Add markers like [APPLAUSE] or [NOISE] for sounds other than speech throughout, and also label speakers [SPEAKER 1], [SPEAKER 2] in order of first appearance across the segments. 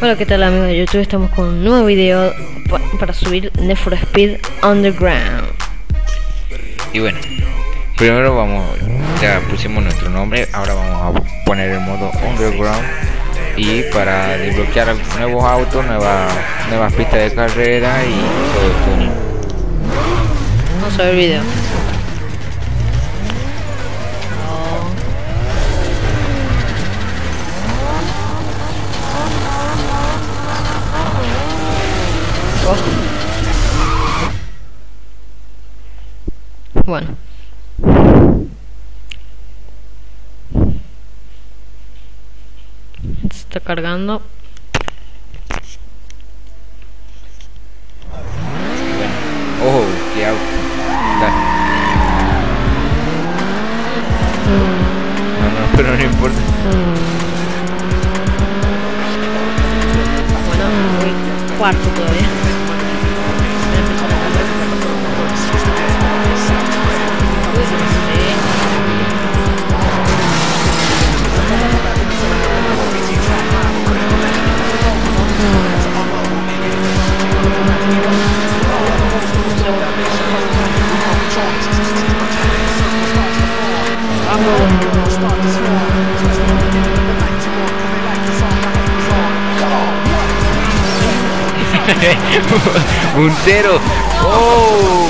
[SPEAKER 1] Hola, ¿qué tal amigos de YouTube? Estamos con un nuevo video pa- para subir Need for Speed Underground.
[SPEAKER 2] Y bueno, primero vamos, ya pusimos nuestro nombre, ahora vamos a poner el modo Underground y para desbloquear nuevos autos, nuevas, nuevas pistas de carrera y todo esto.
[SPEAKER 1] Vamos a ver el video. Bueno. Se está cargando.
[SPEAKER 2] Ojo, qué auto. Está. No, no, pero no importa.
[SPEAKER 1] Bueno, voy cuarto todavía. [LAUGHS]
[SPEAKER 2] Puntero. Oh.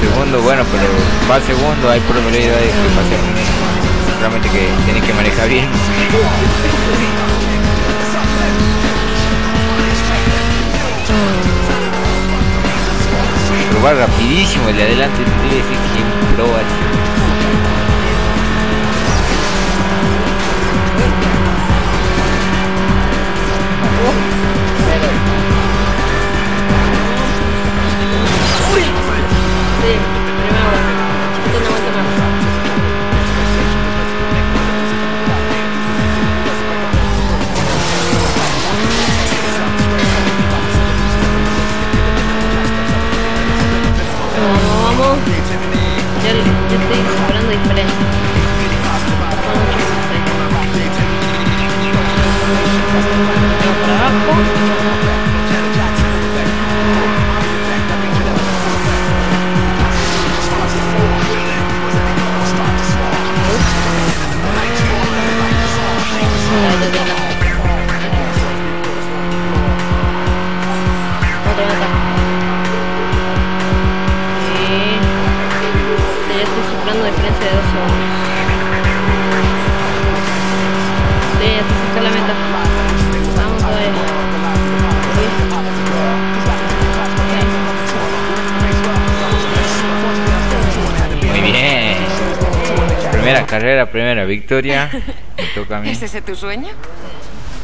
[SPEAKER 2] Segundo, bueno, pero va segundo, hay probabilidad de que pase. Realmente que tiene que manejar bien. Pero va rapidísimo, el de adelante decir que pro así. Carrera, primera victoria. [LAUGHS] Me toca a mí.
[SPEAKER 3] ¿Es ese tu sueño?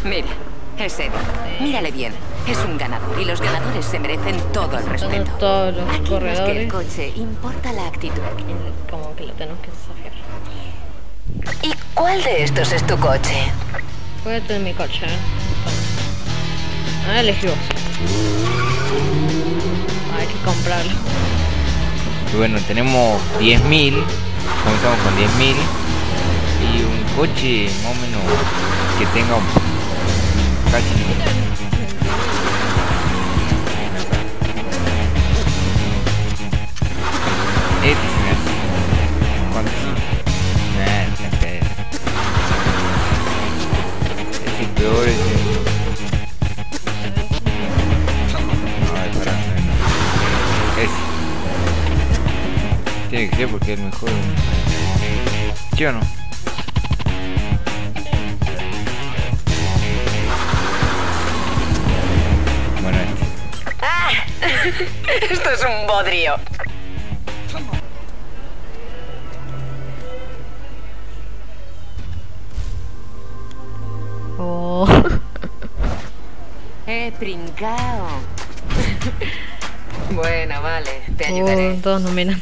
[SPEAKER 3] Mira, es Eddie. Mírale bien. Es un ganador y los ganadores se merecen todo el respeto.
[SPEAKER 1] todos los
[SPEAKER 3] Aquí más que el
[SPEAKER 1] corredores.
[SPEAKER 3] coche, importa la actitud.
[SPEAKER 1] Como que lo tenemos que desafiar.
[SPEAKER 3] ¿Y cuál de estos es tu coche?
[SPEAKER 1] Voy a tener mi coche. ¿eh? Ah, elegí vos. Hay que comprarlo.
[SPEAKER 2] Y bueno, tenemos 10.000. Comenzamos con 10.000. Y un coche más o menos que tenga un- casi. Este porque es mejor. ¿Sí o no? Bueno, este. [LAUGHS]
[SPEAKER 3] Esto es un bodrio.
[SPEAKER 1] Oh. [LAUGHS]
[SPEAKER 3] Eh, princao. [LAUGHS] bueno, vale, te
[SPEAKER 1] Oh,
[SPEAKER 3] ayudaré.
[SPEAKER 1] todos nos miran.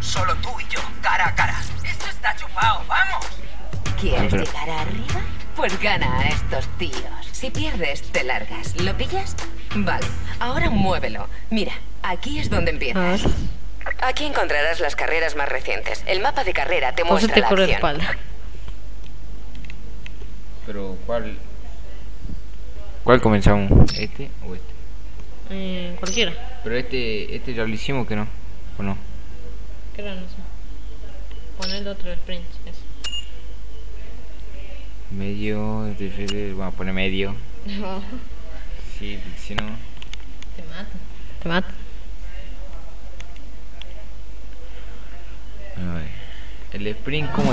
[SPEAKER 4] Solo tú y yo, cara a cara. Chupado, vamos.
[SPEAKER 3] ¿Quieres
[SPEAKER 2] Pero-
[SPEAKER 3] llegar arriba? Pues gana a estos tíos. Si pierdes, te largas. ¿Lo pillas? Vale, ahora muévelo. Mira, aquí es donde empiezas. Aquí encontrarás las carreras más recientes. El mapa de carrera te muestra
[SPEAKER 1] Pásate
[SPEAKER 3] la acción.
[SPEAKER 1] espalda.
[SPEAKER 2] Pero, ¿cuál? ¿Cuál comenzamos? ¿Este o este?
[SPEAKER 1] Eh, cualquiera.
[SPEAKER 2] Pero este, este ya lo hicimos, que no? ¿O no?
[SPEAKER 1] ¿Qué era? No sé. Pon el otro sprint.
[SPEAKER 2] Medio, difícil, vamos a poner medio.
[SPEAKER 1] No.
[SPEAKER 2] Sí, si no.
[SPEAKER 1] Te mato. Te mato.
[SPEAKER 2] A ver. El sprint, ¿cómo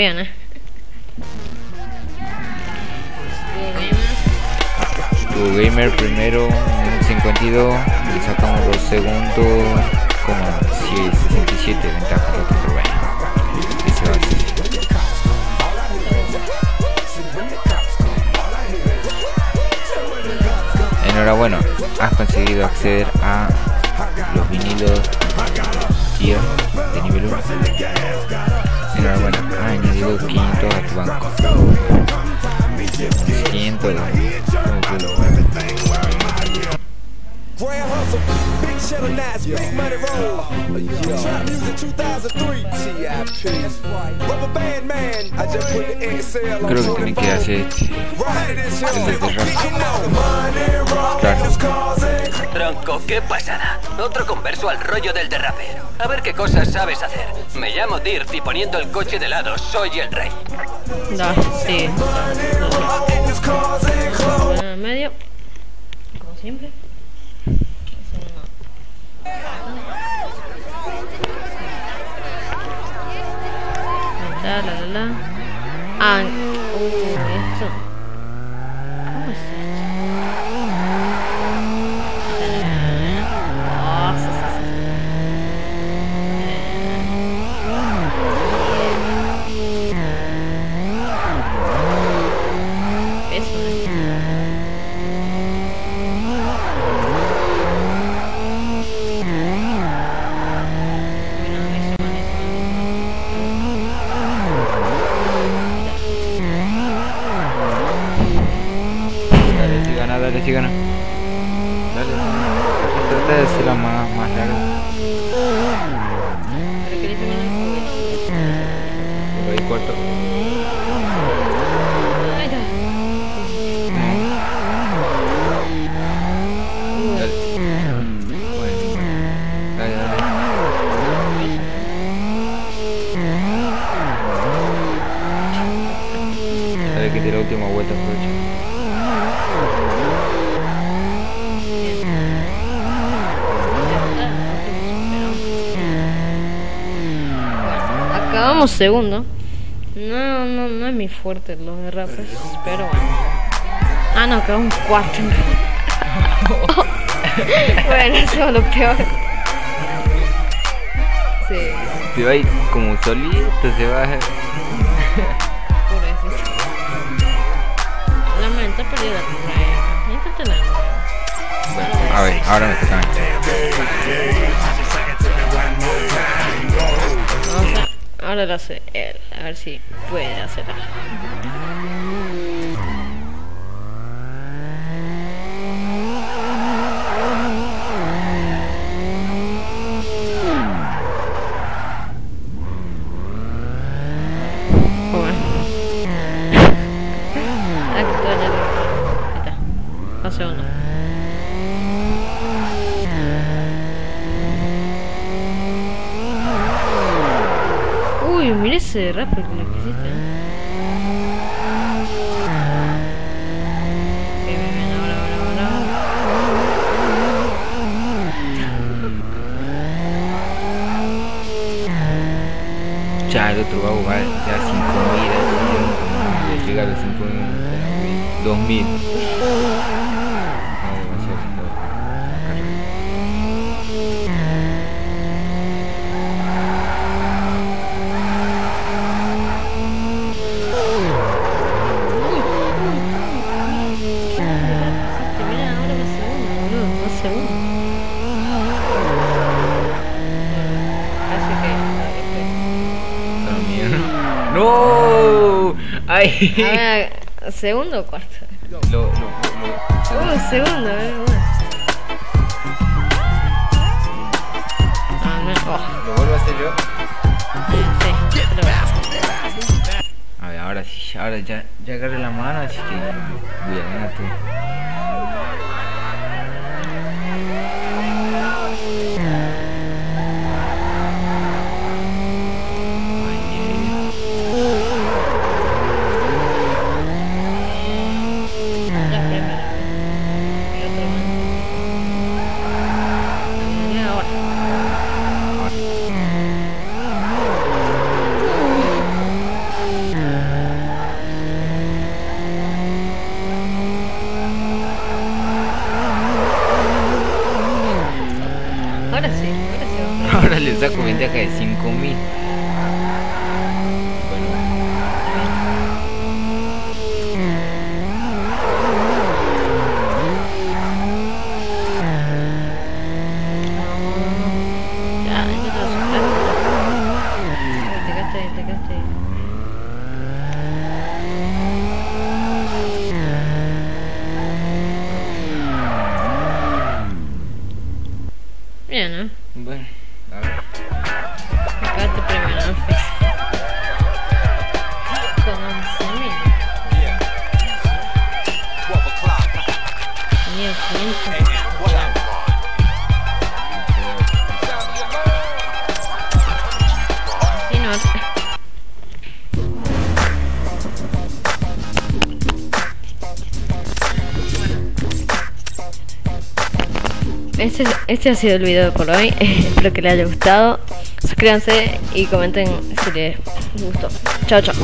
[SPEAKER 1] bien, eh.
[SPEAKER 2] Tu gamer primero, un 52, le sacamos dos segundos, como si 67 de ventaja al otro bueno. Ese va a ser. Enhorabuena, has conseguido acceder a los vinilos
[SPEAKER 5] nights, big money roll. Trap music 2003. TIP. Rubber band man, I just put the XL on
[SPEAKER 2] Creo que tienen que hacer este. Claro.
[SPEAKER 5] causing
[SPEAKER 4] Tronco, qué pasada. Otro converso al rollo del derrapero. A ver qué cosas sabes hacer. Me llamo Dirt y poniendo el coche de lado soy el rey.
[SPEAKER 1] Da, sí. En el medio. Como siempre. La la la la. Ah, uh,
[SPEAKER 2] la última vuelta aprovecha.
[SPEAKER 1] Acá Acabamos segundo. No, no, no es mi fuerte los derrapes, pero bueno. Ah, no, acabamos cuarto. [LAUGHS] bueno, eso es lo peor. Sí,
[SPEAKER 2] Se va ahí como solito, se va.
[SPEAKER 1] pobrecito. Lamento perdió la prueba. Inténtala de nuevo.
[SPEAKER 2] Bueno, a ver, ahora me toca
[SPEAKER 1] ahora lo hace él, a ver si puede hacerla. Bueno. Ahí está. Segunda. Bien, bien, ahora, ahora, ahora.
[SPEAKER 2] Ya el otro va a jugar ya 5000 así, ya llega a los 5000, 2000.
[SPEAKER 1] Que.
[SPEAKER 2] Míos, ¿no? ¡Ay!
[SPEAKER 1] A ver, ¿segundo o cuarto?
[SPEAKER 2] Lo, lo, lo,
[SPEAKER 1] Uh, segundo, eh, bueno. Ah, oh,
[SPEAKER 2] ¿Lo vuelvo a hacer yo?
[SPEAKER 1] sí, pero-
[SPEAKER 2] A ver, ahora sí, ahora ya, ya agarré la mano, así que voy a ganar
[SPEAKER 1] Tenía 500.
[SPEAKER 5] What up?
[SPEAKER 1] Sí, no. Este, este ha sido el video por hoy. [LAUGHS] Espero que les haya gustado. Suscríbanse y comenten si les gustó. Chao, chao.